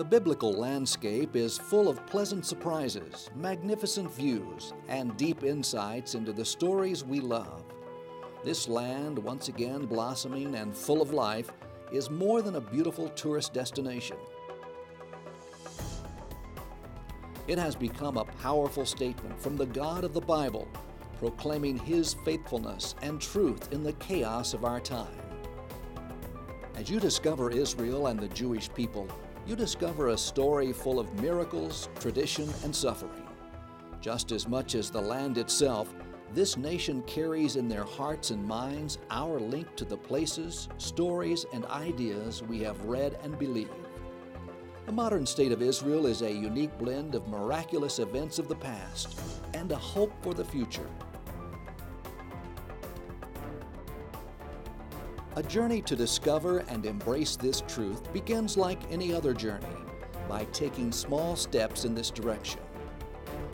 The biblical landscape is full of pleasant surprises, magnificent views, and deep insights into the stories we love. This land, once again blossoming and full of life, is more than a beautiful tourist destination. It has become a powerful statement from the God of the Bible, proclaiming His faithfulness and truth in the chaos of our time. As you discover Israel and the Jewish people, you discover a story full of miracles, tradition, and suffering. Just as much as the land itself, this nation carries in their hearts and minds our link to the places, stories, and ideas we have read and believed. The modern state of Israel is a unique blend of miraculous events of the past and a hope for the future. A journey to discover and embrace this truth begins like any other journey, by taking small steps in this direction.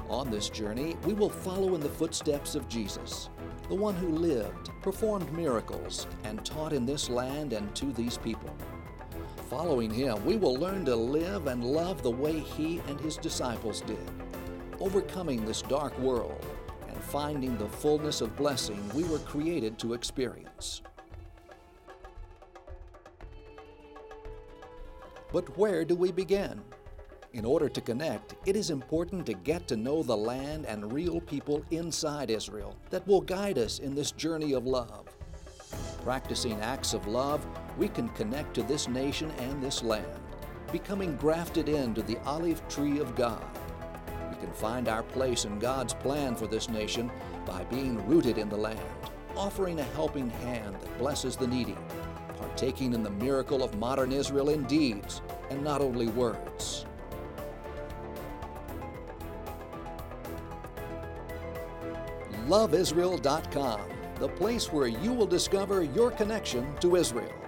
On this journey, we will follow in the footsteps of Jesus, the one who lived, performed miracles, and taught in this land and to these people. Following him, we will learn to live and love the way he and his disciples did, overcoming this dark world and finding the fullness of blessing we were created to experience. But where do we begin? In order to connect, it is important to get to know the land and real people inside Israel that will guide us in this journey of love. Practicing acts of love, we can connect to this nation and this land, becoming grafted into the olive tree of God. We can find our place in God's plan for this nation by being rooted in the land, offering a helping hand that blesses the needy, partaking in the miracle of modern Israel in deeds and not only words. loveisrael.com, the place where you will discover your connection to Israel.